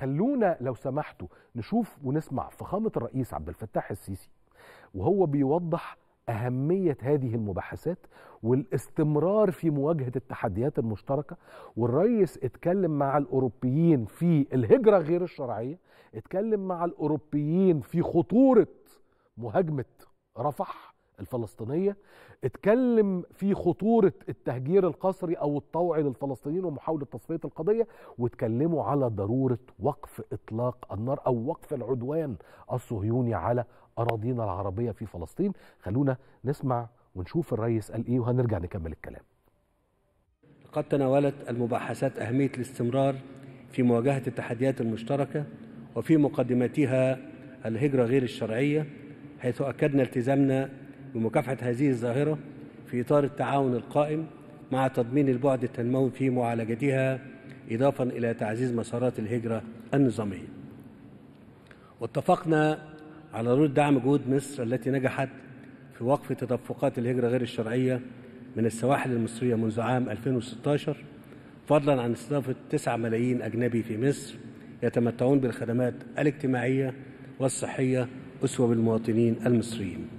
خلونا لو سمحتوا نشوف ونسمع فخامة الرئيس عبد الفتاح السيسي وهو بيوضح أهمية هذه المباحثات والاستمرار في مواجهة التحديات المشتركة. والرئيس اتكلم مع الأوروبيين في الهجرة غير الشرعية اتكلم مع الأوروبيين في خطورة مهاجمة رفح. الفلسطينية اتكلم في خطورة التهجير القسري أو الطوعي للفلسطينيين ومحاولة تصفية القضية واتكلموا على ضرورة وقف إطلاق النار أو وقف العدوان الصهيوني على أراضينا العربية في فلسطين. خلونا نسمع ونشوف الرئيس قال إيه وهنرجع نكمل الكلام. قد تناولت المباحثات أهمية الاستمرار في مواجهة التحديات المشتركة وفي مقدمتها الهجرة غير الشرعية حيث أكدنا التزامنا بمكافحة هذه الظاهرة في إطار التعاون القائم مع تضمين البعد التنموي في معالجتها إضافة إلى تعزيز مسارات الهجرة النظامية. واتفقنا على ضرورة دعم جهود مصر التي نجحت في وقف تدفقات الهجرة غير الشرعية من السواحل المصرية منذ عام 2016 فضلا عن استضافة 9 ملايين أجنبي في مصر يتمتعون بالخدمات الاجتماعية والصحية أسوة بالمواطنين المصريين.